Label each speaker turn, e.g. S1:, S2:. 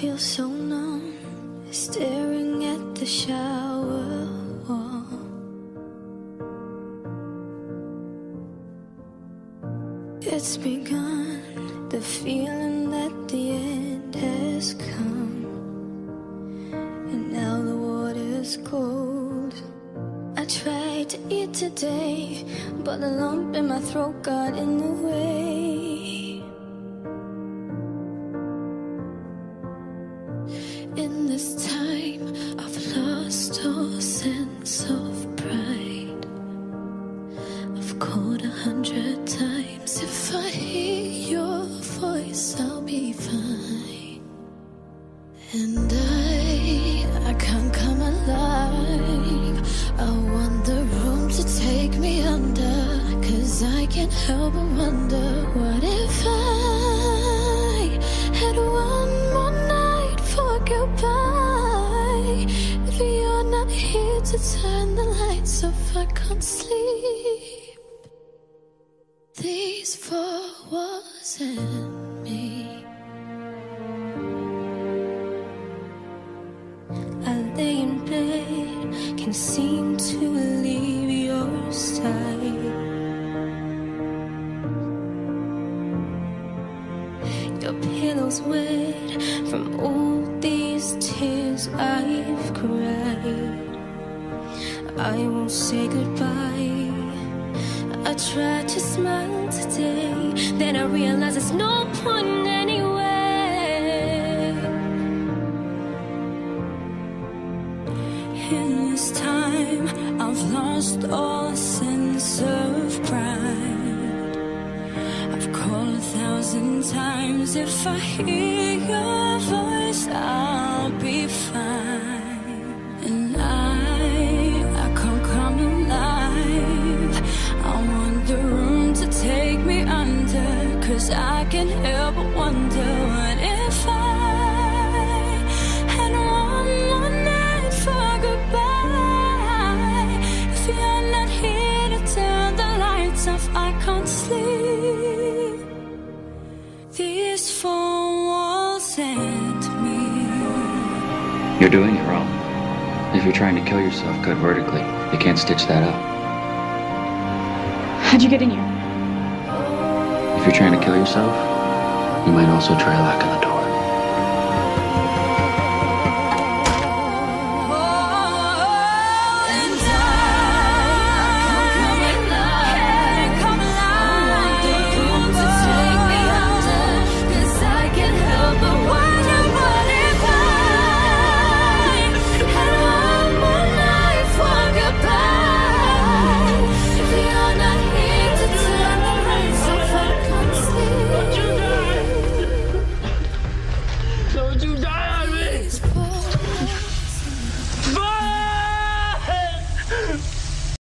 S1: feel so numb, staring at the shower wall. It's begun, the feeling that the end has come. And now the water's cold. I tried to eat today, but the lump in my throat got in the way. I've a hundred times. If I hear your voice, I'll be fine. And I, I can't come alive. I want the room to take me under. Cause I can't help but wonder what if I had one more night for goodbye? If you're not here to turn the lights off, I can't sleep. These four walls and me. I lay in bed, can't seem to leave your side. Your pillow's wet from all these tears I've cried. I won't say goodbye. Tried to smile today, then I realized there's no point anyway.
S2: In this time, I've lost all sense of pride. I've called a thousand times. If I hear your voice, I'll be fine. Cause I can't help but wonder what if I had one more night for goodbye. If you're not here to turn the lights off, I can't sleep. These four walls and me.
S3: You're doing it wrong. If you're trying to kill yourself, cut vertically. You can't stitch that up.
S4: How'd you get in here?
S3: If you're trying to kill yourself, you might also try locking